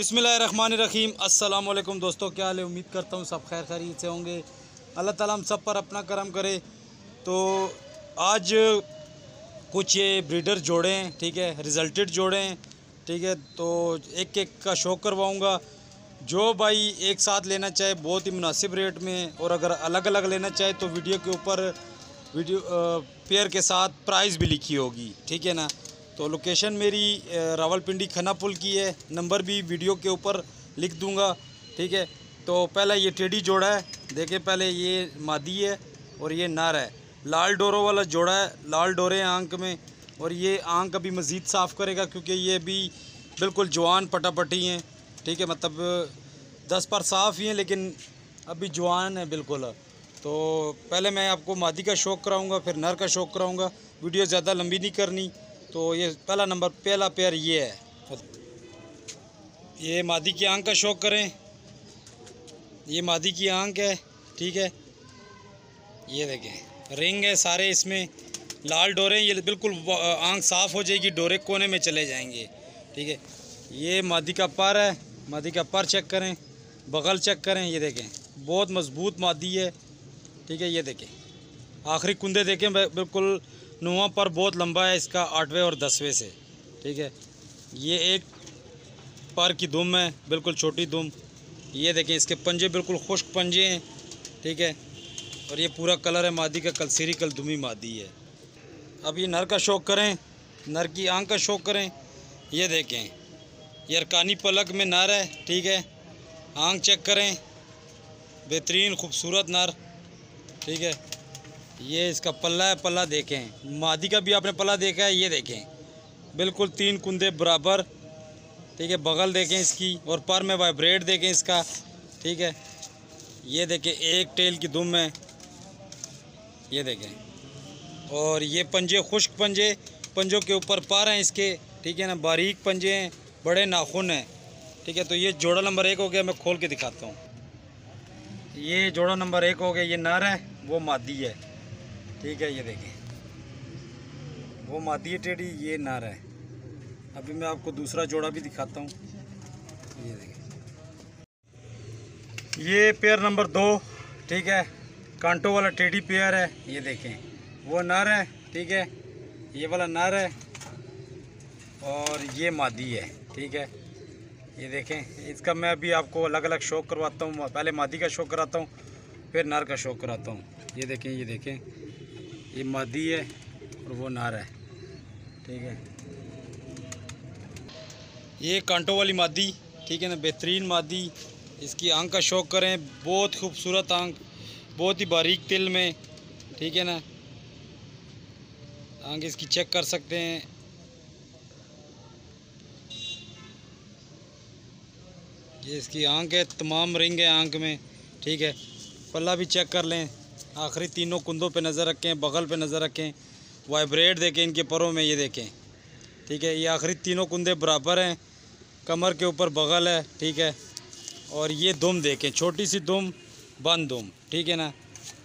बिसमीम अल्लाम दोस्तों, क्या हाल है? उम्मीद करता हूँ सब खैर खैरियत से होंगे। अल्लाह ताला हम सब पर अपना करम करे। तो आज कुछ ये ब्रीडर जोड़े हैं, ठीक है? रिजल्टेड जोड़े हैं, ठीक है? तो एक एक का शो करवाऊँगा। जो भाई एक साथ लेना चाहे, बहुत ही मुनासिब रेट में, और अगर अलग अलग लेना चाहे तो वीडियो के ऊपर वीडियो पेयर के साथ प्राइस भी लिखी होगी, ठीक है ना? तो लोकेशन मेरी रावलपिंडी खन्ना पुल की है। नंबर भी वीडियो के ऊपर लिख दूँगा, ठीक है? तो पहले ये टेढ़ी जोड़ा है, देखें पहले ये मादी है और ये नर है। लाल डोरों वाला जोड़ा है, लाल डोरे हैं आँख में और ये आँख अभी मज़ीद साफ़ करेगा क्योंकि ये भी बिल्कुल जवान पटापटी हैं, ठीक है? मतलब दस पर साफ़ ही हैं, लेकिन अभी जवान है बिल्कुल। तो पहले मैं आपको मादी का शौक कराऊँगा, फिर नर का शौक कराऊँगा। वीडियो ज़्यादा लंबी नहीं करनी तो ये पहला नंबर, पहला पेयर ये है। ये मादी की आँख का शौक करें। ये मादी की आँख है, ठीक है। ये देखें रिंग है सारे इसमें। लाल डोरे ये बिल्कुल आँख साफ़ हो जाएगी, डोरे कोने में चले जाएँगे, ठीक है। ये मादी का पर है, मादी का पर चेक करें, बगल चेक करें, ये देखें, बहुत मज़बूत मादी है, ठीक है, ये देखें। आखिरी कुंदे देखें बिल्कुल नुआ पर बहुत लंबा है, इसका आठवें और दसवें से। ठीक है? ये एक पर की दुम है, बिल्कुल छोटी दुम ये देखें, इसके पंजे बिल्कुल खुश्क पंजे हैं। ठीक है? और ये पूरा कलर है मादी का कलसीरी कल दुमी मादी है। अब ये नर का शौक करें, नर की आँख का शौक करें। ये देखें, ये अरकानी पलक में नर है, ठीक है? आँख चेक करें, बेहतरीन, खूबसूरत नर। ठीक है? ये इसका पल्ला है, पल्ला देखें। मादी का भी आपने पल्ला देखा है, ये देखें। बिल्कुल तीन कुंदे बराबर। ठीक है, बगल देखें इसकी और पर में वाइब्रेट देखें इसका। ठीक है, ये देखें, एक टेल की दुम है। ये देखें। और ये पंजे, खुश्क पंजे, पंजों के ऊपर पर हैं इसके। ठीक है ना, बारीक पंजे हैं, बड़े नाखून हैं। ठीक है तो ये जोड़ा नंबर एक हो गया, मैं खोल के दिखाता हूँ। ये जोड़ा नंबर एक हो गया, ये नर है, वो मादी है। ठीक है, ये देखें। वो मादी है टेढ़ी, ये नार है। अभी मैं आपको दूसरा जोड़ा भी दिखाता हूँ। ये देखें। ये पेयर नंबर दो, ठीक है। कांटो वाला टेढ़ी पेयर है, ये देखें। वो नर है, ठीक है। ये वाला नर है। और ये मादी है, ठीक है। ये देखें, इसका मैं अभी आपको अलग अलग शौक करवाता हूँ। पहले मादी का शौक कराता हूँ, फिर नर का शौक कराता हूँ। ये देखें ये देखें। ये मादी है और वो नार है। ठीक है। ये कांटों वाली मादी, ठीक है ना, बेहतरीन मादी। इसकी आँख का शौक करें, बहुत खूबसूरत आँख, बहुत ही बारीक तिल में, ठीक है ना। आँख इसकी चेक कर सकते हैं। ये इसकी आँख है, तमाम रिंग है आँख में, ठीक है। पल्ला भी चेक कर लें। आखिरी तीनों कुंदों पे नज़र रखें, बगल पे नज़र रखें वाइब्रेट देखें इनके परों में, ये देखें। ठीक है, ये आखिरी तीनों कुंदे बराबर हैं, कमर के ऊपर बगल है, ठीक है, और ये दुम देखें, छोटी सी दुम, बंद दुम, ठीक है ना,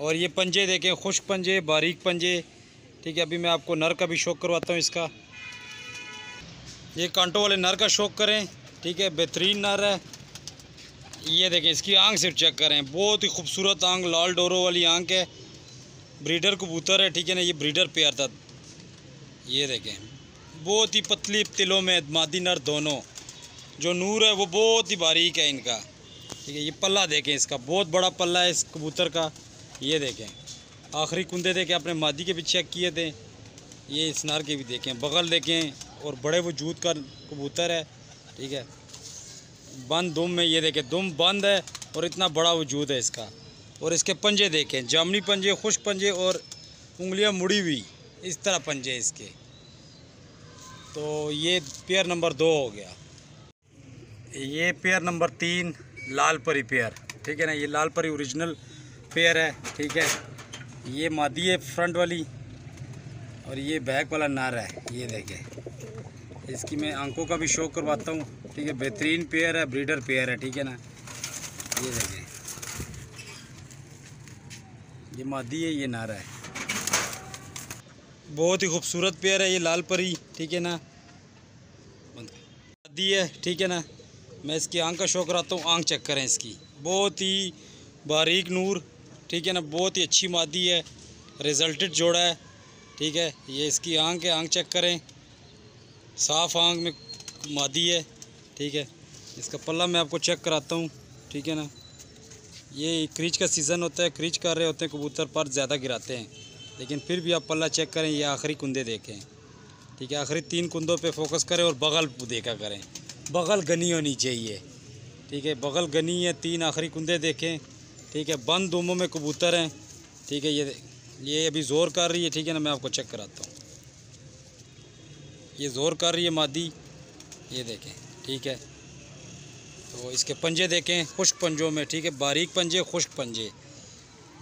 और ये पंजे देखें, खुश्क पंजे, बारीक पंजे, ठीक है, अभी मैं आपको नर का भी शौक करवाता हूँ इसका। ये कांटों वाले नर का शौक करें, ठीक है, बेहतरीन नर है ये देखें, इसकी आँख सिर्फ़ चेक करें। बहुत ही खूबसूरत आँख, लाल डोरों वाली आँख है। ब्रीडर कबूतर है, ठीक है ना? ये ब्रीडर पेयर था। ये देखें, बहुत ही पतली तिलों में मादी नर दोनों। जो नूर है, वो बहुत ही बारीक है इनका। ठीक है, ये पल्ला देखें इसका। बहुत बड़ा पल्ला है इस कबूतर का। ये देखें, आखिरी कुंदे देखें अपने मादी के भी चेक किए थे। ये इस नर के भी देखें। बगल देखें, और बड़े वजूद का कबूतर है। ठीक है बंद दुम में ये देखें दुम बंद है और इतना बड़ा वजूद है इसका। और इसके पंजे देखें, जामनी पंजे खुश पंजे और उंगलियाँ मुड़ी हुई, इस तरह पंजे इसके। तो ये पेयर नंबर दो हो गया। ये पेयर नंबर तीन लाल परी पेयर, ठीक है ना? ये लाल परी ओरिजिनल पेयर है, ठीक है? ये मादी है फ्रंट वाली और ये बैक वाला नार है, ये देखें। इसकी मैं आँखों का भी शौक करवाता हूँ। ठीक है, बेहतरीन पेयर है ब्रीडर पेयर है, ठीक है ना? ये देखें। ये मादी है, ये नारा है। बहुत ही खूबसूरत पेयर है, ये लाल परी, ठीक है ना? मादी है, ठीक है ना? मैं इसकी आँख का शौक कराता हूँ, आँख चेक करें इसकी। बहुत ही बारीक नूर, ठीक है ना? बहुत ही अच्छी मादी है रिजल्टेड जोड़ा है, ठीक है? ये इसकी आँख है, आँख चेक करें। साफ़ आँख में मादी है, ठीक है। इसका पल्ला मैं आपको चेक कराता हूँ, ठीक है ना। ये क्रीच का सीज़न होता है क्रीच कर रहे होते हैं, कबूतर पर ज़्यादा गिराते हैं। लेकिन फिर भी आप पल्ला चेक करें, ये आखिरी कुंदे देखें। ठीक है, आखिरी तीन कुंदों पे फोकस करें और बगल देखा करें। बगल गनी होनी चाहिए। ठीक है, बगल गनी है, तीन आखिरी कुंदे देखें। ठीक है, बंद दोमों में कबूतर हैं। ठीक है, ये ये अभी ज़ोर कर रही है, ठीक है ना, मैं आपको चेक कराता हूँ। ये ज़ोर कर रही है मादी। ये देखें, ठीक है। तो इसके पंजे देखें, खुश्क पंजों में, ठीक है। बारीक पंजे, खुश्क पंजे।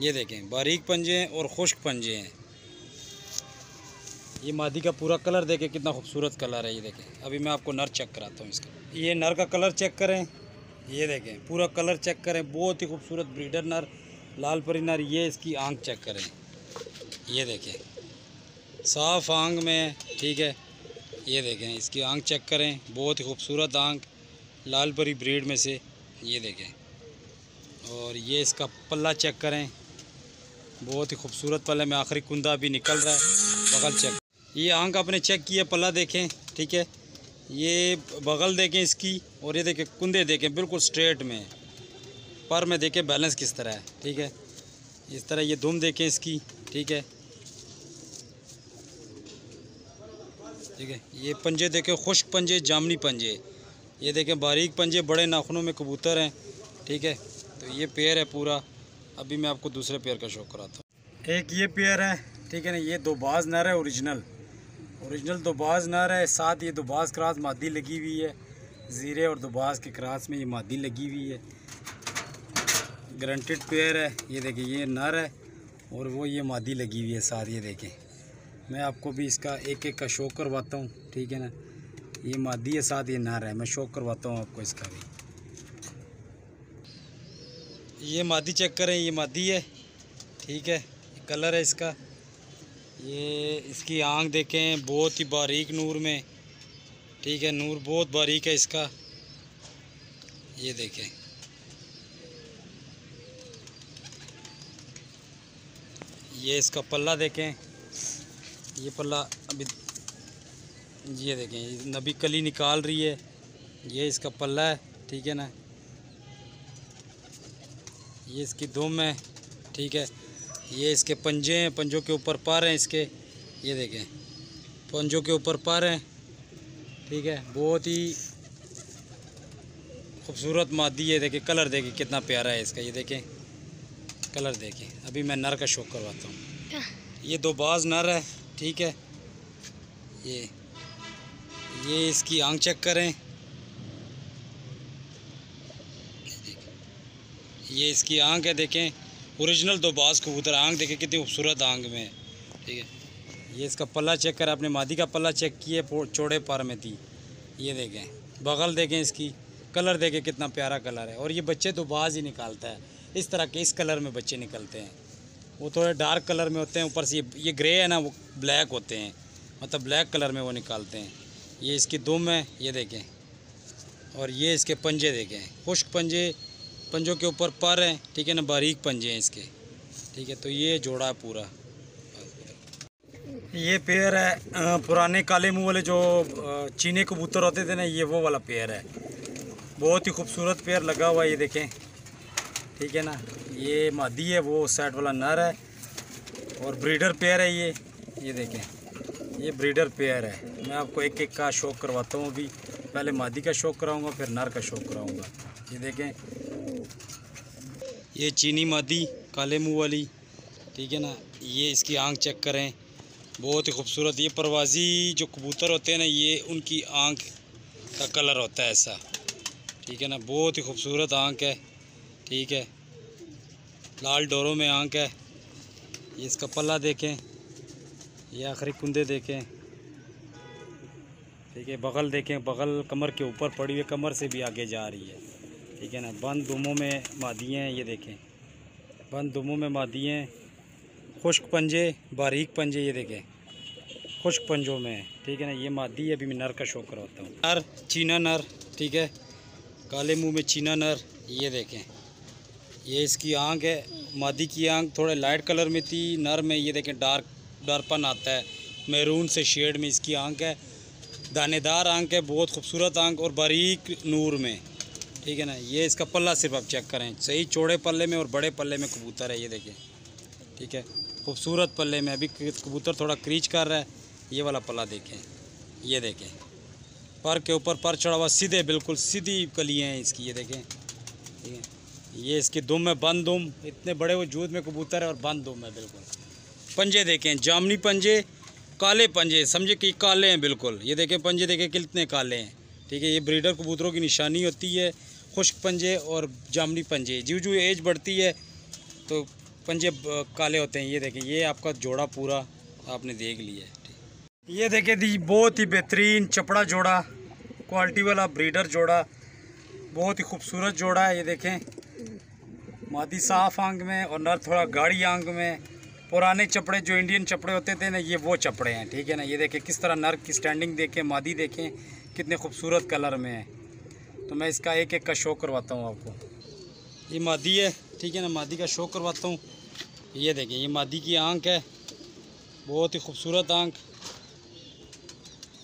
ये देखें, बारीक पंजे हैं और खुश्क पंजे हैं। ये मादी का पूरा कलर देखें, कितना खूबसूरत कलर है, ये देखें। अभी मैं आपको नर चेक कराता हूँ इसका। ये नर का कलर चेक करें। ये देखें, पूरा कलर चेक करें। बहुत ही खूबसूरत ब्रीडर नर, लाल परी नर, ये इसकी आँख चेक करें। ये देखें, साफ़ आँख में, ठीक है। ये देखें, इसकी आँख चेक करें, बहुत ही खूबसूरत आँख, लाल परी ब्रीड में से, ये देखें। और ये इसका पल्ला चेक करें, बहुत ही खूबसूरत पल्ला में आखिरी कुंदा अभी निकल रहा है, बगल चेक ये आँख आपने चेक किया पल्ला देखें, ठीक है? ये बगल देखें इसकी, और ये देखें कुंदे देखें, बिल्कुल स्ट्रेट में। पर में देखें बैलेंस किस तरह है, ठीक है? इस तरह ये दुम देखें इसकी, ठीक है? ठीक है, ये पंजे देखें, खुश्क पंजे, जामनी पंजे। ये देखें, बारीक पंजे, बड़े नाखूनों में कबूतर हैं, ठीक है। तो ये पेयर है पूरा। अभी मैं आपको दूसरे पेयर का शौक कराता हूँ। एक ये पेयर है, ठीक है ना, ये दो बाज नर है, ओरिजिनल। ओरिजिनल दोबाज नर है, साथ ये दोबाज क्रास मादी लगी हुई है। ज़ीरे और दोबाज के क्रास में ये मादी लगी हुई है। ग्रंटेड पेयर है, ये देखिए ये नर है, और वो ये मादी लगी हुई है, साथ ये देखें। मैं आपको भी इसका एक एक का शौक करवाता हूँ, ठीक है ना? ये मादी है, साथ ये नर है, मैं शौक करवाता हूँ आपको इसका भी। ये मादी चेक करें, ये मादी है, ठीक है? कलर है इसका। ये इसकी आँख देखें, बहुत ही बारीक नूर में, ठीक है? नूर बहुत बारीक है इसका। ये देखें। ये इसका पल्ला देखें। ये पल्ला अभी ये देखें नबी कली निकाल रही है। ये इसका पल्ला है ठीक है ना? ये इसकी दुम है ठीक है? ये इसके पंजे हैं पंजों के ऊपर पर हैं इसके। ये देखें पंजों के ऊपर पर हैं ठीक है? बहुत ही खूबसूरत मादी है। देखें कलर देखें कितना प्यारा है इसका। ये देखें कलर देखें। अभी मैं नर का शौक करवाता हूँ। ये दो बाज नर है। ठीक है। ये ये इसकी आँख चेक करें। ये इसकी आँख है, देखें। ओरिजिनल दो बाज कबूतर, आँख देखें कितनी खूबसूरत आँख में। ठीक है। ये इसका पल्ला चेक करें, आपने मादी का पल्ला चेक किए चौड़े पार में थी ये देखें, बगल देखें इसकी। कलर देखें, कितना प्यारा कलर है। और ये बच्चे तो बाज ही निकालता है। इस तरह के इस कलर में बच्चे निकलते हैं। वो थोड़े डार्क कलर में होते हैं, ऊपर से ये ये ग्रे है ना, वो ब्लैक होते हैं। मतलब ब्लैक कलर में वो निकालते हैं। ये इसकी दुम है, ये देखें। और ये इसके पंजे देखें। खुश्क पंजे, पंजों के ऊपर पर हैं, ठीक है ना, बारीक पंजे हैं इसके। ठीक है तो ये जोड़ा है पूरा। ये पेयर है पुराने काले मुँह वाले जो चीने कबूतर होते थे ना, ये वो वाला पेयर है। बहुत ही खूबसूरत पेयर लगा हुआ है, ये देखें। ठीक है ना? ये मादी है, वो साइड वाला नर है और ब्रीडर पेयर है ये। ये देखें, ये ब्रीडर पेयर है। मैं आपको एक एक का शौक करवाता हूँ अभी। पहले मादी का शौक कराऊँगा, फिर नर का शौक कराऊँगा। ये देखें, ये चीनी मादी, काले मुँह वाली, ठीक है ना? ये इसकी आँख चेक करें। बहुत ही खूबसूरत, ये परवाजी जो कबूतर होते हैं ना, ये उनकी आँख का कलर होता है ऐसा। ठीक है ना? बहुत ही खूबसूरत आँख है, ठीक है? लाल डोरों में आँख है। ये इसका पल्ला देखें, ये आखिरी कुंदे देखें। ठीक है, बगल देखें, बगल कमर के ऊपर पड़ी हुई कमर से भी आगे जा रही है। ठीक है ना, बंद दुमों में मादी हैं, ये देखें। बंद दुमों में मादी हैं। खुश्क पंजे, बारीक पंजे, ये देखें। खुश्क पंजों में। ठीक है ना, ये मादी है, अभी मैं नर का शौक कराता हूँ। नर, चीना नर, ठीक है। काले मुँह में चीना नर, ये देखें। ये इसकी आँख है मादी की आँख थोड़े लाइट कलर में थी, नर में, ये देखें डार्क डार्पन आता है। मैरून से शेड में इसकी आँख है। दानेदार आँख है, बहुत खूबसूरत आँख और बारीक नूर में। ठीक है ना? ये इसका पल्ला सिर्फ़ आप चेक करें। सही चौड़े पल्ले में और बड़े पल्ले में कबूतर है, ये देखें। ठीक है? खूबसूरत पल्ले में। अभी कबूतर थोड़ा क्रीच कर रहा है। ये वाला पल्ला देखें। ये देखें। पर के ऊपर पर चढ़ा हुआ, सीधे, बिल्कुल सीधी कलियाँ हैं इसकी, ये देखें। ठीक है? ये इसकी दुम है, बंद दुम। इतने बड़े वजूद में कबूतर है और बंद दुम है, बिल्कुल। पंजे देखें, जामनी पंजे, काले पंजे, समझे कि काले हैं, बिल्कुल। ये देखें, पंजे देखें कितने काले हैं। ठीक है, ये ब्रीडर कबूतरों की निशानी होती है, खुश्क पंजे और जामनी पंजे। जो जो एज बढ़ती है तो पंजे काले होते हैं। ये देखें, ये आपका जोड़ा पूरा आपने देख लिया है। ये देखें दी बहुत ही बेहतरीन चपड़ा जोड़ा, क्वालिटी वाला ब्रीडर जोड़ा, बहुत ही खूबसूरत जोड़ा है, ये देखें। मादी साफ़ आंग में और नर थोड़ा गाढ़ी आंग में। पुराने चपड़े जो इंडियन चपड़े होते थे ना, ये वो चपड़े हैं, ठीक है ना? ये देखें, किस तरह नर की स्टैंडिंग देखें, मादी देखें, कितने खूबसूरत कलर में है। तो मैं इसका एक एक का शो करवाता हूँ आपको। ये मादी है, ठीक है ना? मादी का शो करवाता हूँ। ये देखें, ये मादी की आँख है, बहुत ही खूबसूरत आँख।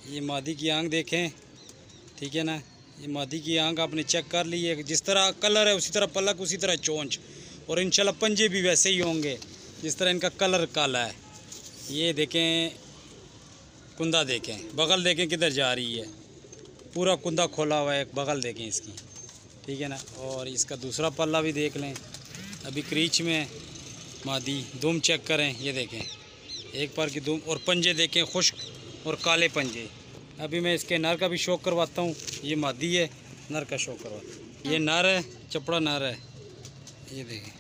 ये मादी की आँख देखें, ठीक है ना? ये मादी की आँख आपने चेक कर ली है जिस तरह कलर है, उसी तरह पलक, उसी तरह चोंच। और इंशाल्लाह पंजे भी वैसे ही होंगे, जिस तरह इनका कलर काला है। ये देखें, कुंदा देखें, बगल देखें किधर जा रही है। पूरा कुंदा खोला हुआ है बगल देखें इसकी। ठीक है ना? और इसका दूसरा पल्ला भी देख लें। अभी क्रीच में, मादी दुम चेक करें, ये देखें। एक पर की दुम और पंजे देखें, खुश्क और काले पंजे। अभी मैं इसके नर का भी शौक करवाता हूँ। ये मादी है, नर का शौक करवाता हूँ ये नर है, चपड़ा नर है। ये देखें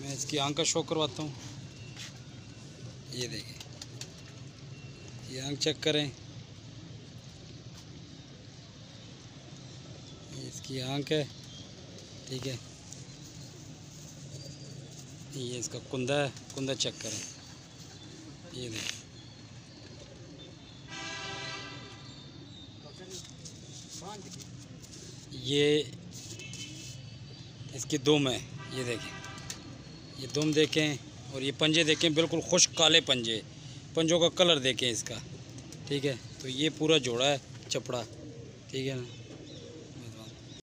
मैं इसकी आँख का शौक करवाता हूँ। ये देखें ये आँख चेक करें। इसकी आँख है, ठीक है। ये इसका कुंदा है, कुंदा चेक करें। ये देखें ये इसकी दुम है, ये देखें। ये दुम देखें और ये पंजे देखें, बिल्कुल खुश काले पंजे। पंजों का कलर देखें इसका, ठीक है? तो ये पूरा जोड़ा है, चपड़ा, ठीक है ना?